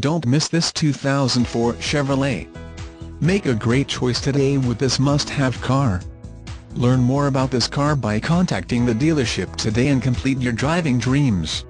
Don't miss this 2004 Chevrolet. Make a great choice today with this must-have car. Learn more about this car by contacting the dealership today and complete your driving dreams.